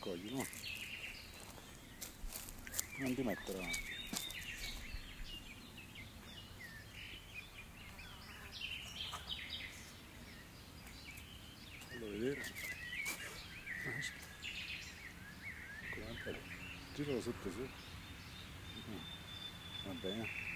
raccogli, no? Non ti mettere avanti. Fallo vedere. Ecco. Giralo sotto su. Mm, va bene.